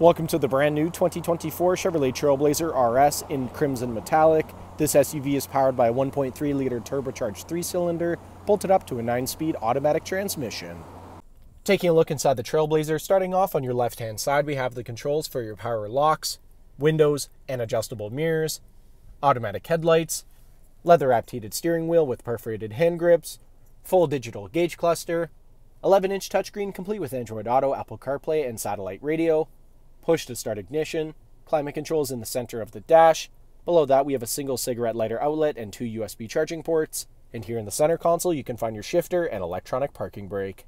Welcome to the brand new 2024 Chevrolet Trailblazer RS in crimson metallic. This SUV is powered by a 1.3 liter turbocharged three cylinder, bolted up to a 9 speed automatic transmission. Taking a look inside the Trailblazer, starting off on your left hand side, we have the controls for your power locks, windows, and adjustable mirrors, automatic headlights, leather wrapped heated steering wheel with perforated hand grips, full digital gauge cluster, 11 inch touchscreen complete with Android Auto, Apple CarPlay, and satellite radio push to start ignition, climate controls in the center of the dash. Below that, we have a single cigarette lighter outlet and two USB charging ports. And here in the center console, you can find your shifter and electronic parking brake.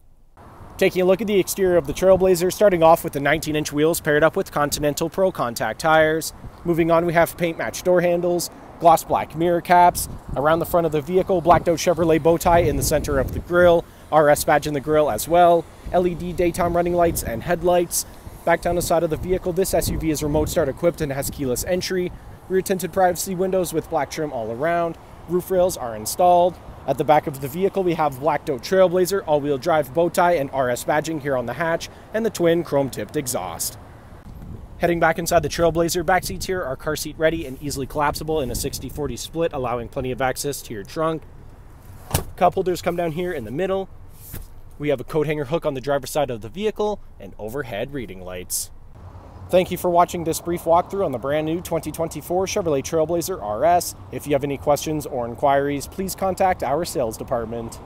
Taking a look at the exterior of the Trailblazer, starting off with the 19 inch wheels paired up with Continental ProContact tires. Moving on, we have paint matched door handles, gloss black mirror caps. Around the front of the vehicle, blacked out Chevrolet bow tie in the center of the grille, RS badge in the grille as well, LED daytime running lights and headlights. Back down the side of the vehicle, this SUV is remote start equipped and has keyless entry. Rear tinted privacy windows with black trim all around. Roof rails are installed. At the back of the vehicle, we have blacked out Trailblazer, all wheel drive bow tie, and RS badging here on the hatch, and the twin chrome tipped exhaust. Heading back inside the Trailblazer, back seats here are car seat ready and easily collapsible in a 60 40 split, allowing plenty of access to your trunk. Cup holders come down here in the middle, we have a coat hanger hook on the driver's side of the vehicle and overhead reading lights. Thank you for watching this brief walkthrough on the brand new 2024 Chevrolet Trailblazer RS. If you have any questions or inquiries, please contact our sales department.